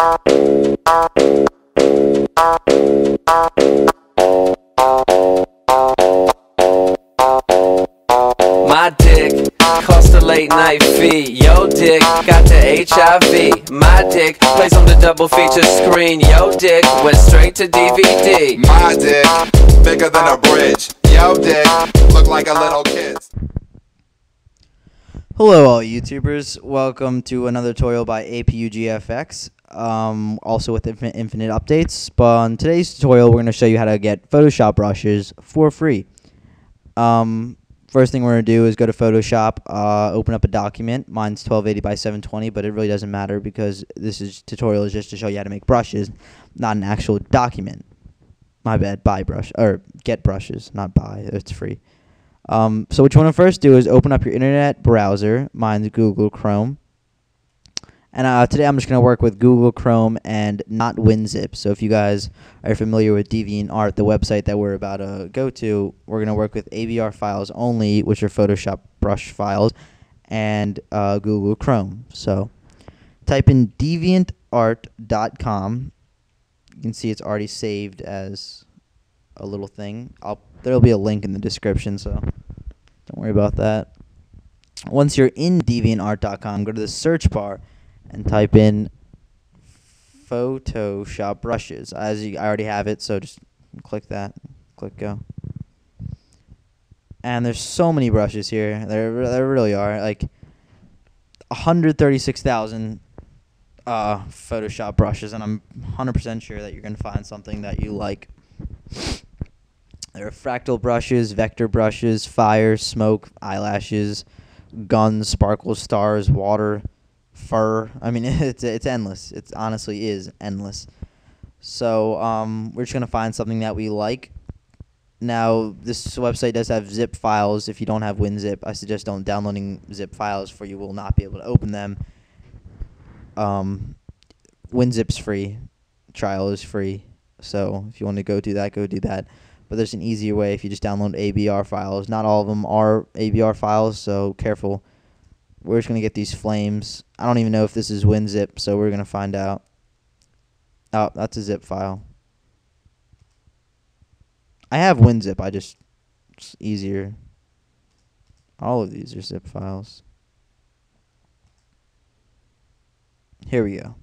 My dick cost a late night fee. Yo dick got the HIV. My dick plays on the double feature screen. Yo dick went straight to DVD. My dick, bigger than a bridge. Yo, dick, look like a little kid's. Hello, all YouTubers. Welcome to another tutorial by APUGFX. Um, also with Infinite, Infinite Updates. But on today's tutorial, we're going to show you how to get Photoshop brushes for free. Um, first thing we're going to do is go to Photoshop, uh, open up a document. Mine's 1280 by 720, but it really doesn't matter because this is tutorial is just to show you how to make brushes, not an actual document. My bad, buy brush or get brushes, not buy. It's free. Um, so what you want to first do is open up your internet browser. Mine's Google Chrome. And uh, today I'm just going to work with Google Chrome and not WinZip. So if you guys are familiar with DeviantArt, the website that we're about to go to, we're going to work with ABR files only, which are Photoshop brush files, and uh, Google Chrome. So type in deviantart.com. You can see it's already saved as a little thing. I'll there'll be a link in the description, so don't worry about that. Once you're in deviantart.com, go to the search bar and type in Photoshop brushes. As you, I already have it, so just click that, click go. And there's so many brushes here. There, there really are like 136,000 uh, Photoshop brushes, and I'm 100% sure that you're gonna find something that you like. There are fractal brushes, vector brushes, fire, smoke, eyelashes, guns, sparkles, stars, water, fur. I mean, it's it's endless. It honestly is endless. So um, we're just gonna find something that we like. Now this website does have zip files. If you don't have WinZip, I suggest don't downloading zip files for you will not be able to open them. Um, WinZip's free, trial is free. So if you want to go do that, go do that but there's an easier way if you just download ABR files. Not all of them are ABR files, so careful. We're just going to get these flames. I don't even know if this is WinZip, so we're going to find out. Oh, that's a zip file. I have WinZip, I just, it's easier. All of these are zip files. Here we go.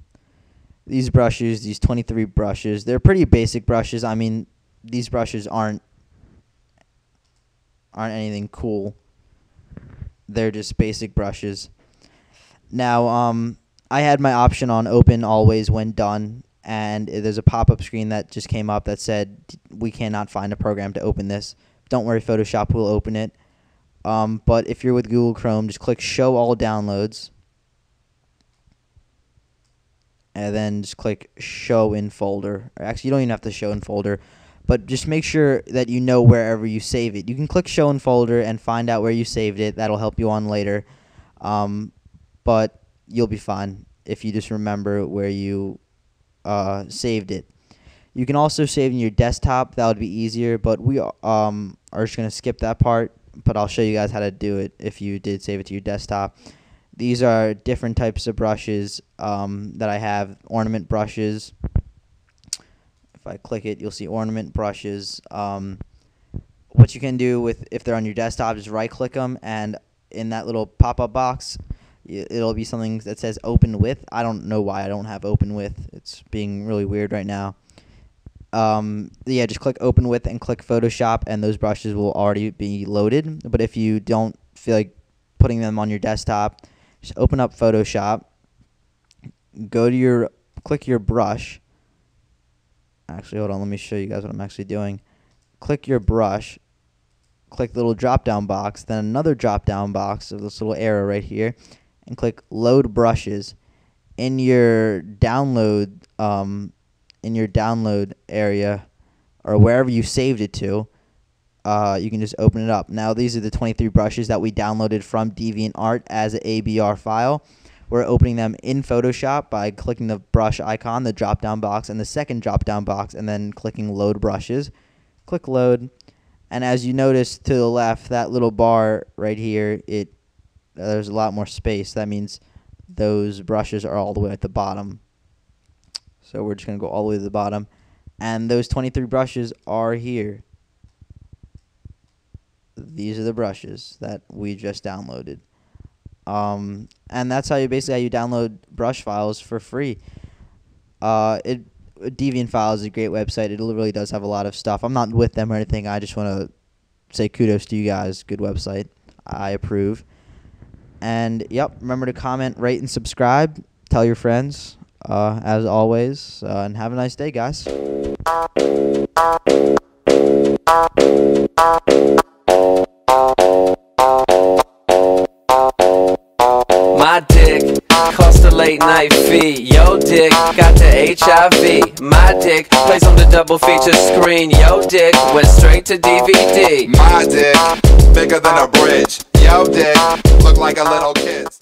These brushes, these 23 brushes, they're pretty basic brushes. I mean, these brushes aren't aren't anything cool. They're just basic brushes. Now, um, I had my option on open always when done, and there's a pop-up screen that just came up that said we cannot find a program to open this. Don't worry, Photoshop will open it. Um, but if you're with Google Chrome, just click Show All Downloads, and then just click Show in Folder. Actually, you don't even have to show in folder but just make sure that you know wherever you save it. You can click show in folder and find out where you saved it. That'll help you on later. Um, but you'll be fine if you just remember where you uh, saved it. You can also save in your desktop. That would be easier, but we um, are just going to skip that part. But I'll show you guys how to do it if you did save it to your desktop. These are different types of brushes um, that I have. Ornament brushes. If I click it, you'll see ornament brushes. Um, what you can do with if they're on your desktop is right click them and in that little pop-up box it'll be something that says open with. I don't know why I don't have open with. It's being really weird right now. Um, yeah, just click open with and click Photoshop and those brushes will already be loaded. But if you don't feel like putting them on your desktop, just open up Photoshop, go to your, click your brush, actually hold on let me show you guys what I'm actually doing. Click your brush click the little drop down box then another drop down box of this little arrow right here and click load brushes in your download um, in your download area or wherever you saved it to uh, you can just open it up. Now these are the 23 brushes that we downloaded from DeviantArt as an ABR file we're opening them in Photoshop by clicking the brush icon, the drop down box, and the second drop down box, and then clicking load brushes. Click load, and as you notice to the left, that little bar right here, it uh, there's a lot more space. That means those brushes are all the way at the bottom. So we're just gonna go all the way to the bottom, and those 23 brushes are here. These are the brushes that we just downloaded. Um, and that's how you basically how you download brush files for free. Uh, it Deviant Files is a great website. It really does have a lot of stuff. I'm not with them or anything. I just want to say kudos to you guys. Good website. I approve. And yep, remember to comment, rate, and subscribe. Tell your friends, uh, as always. Uh, and have a nice day, guys. Yo, dick got the HIV. My dick plays on the double feature screen. Yo, dick went straight to DVD. My dick, bigger than a bridge. Yo, dick, look like a little kid's.